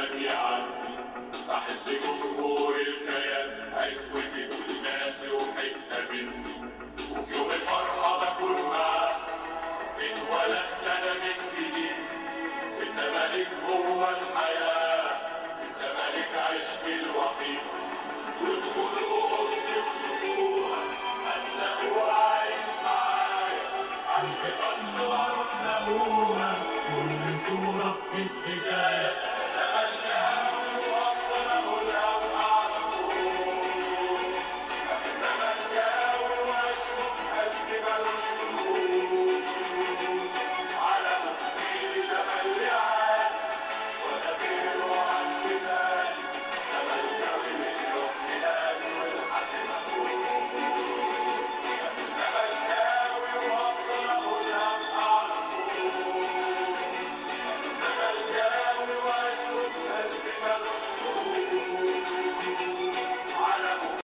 جميعا أحس جمهور الكيان أسود الناس وحتة مني. وفي يوم الفرحة بكون معاك اتولدت أنا مني.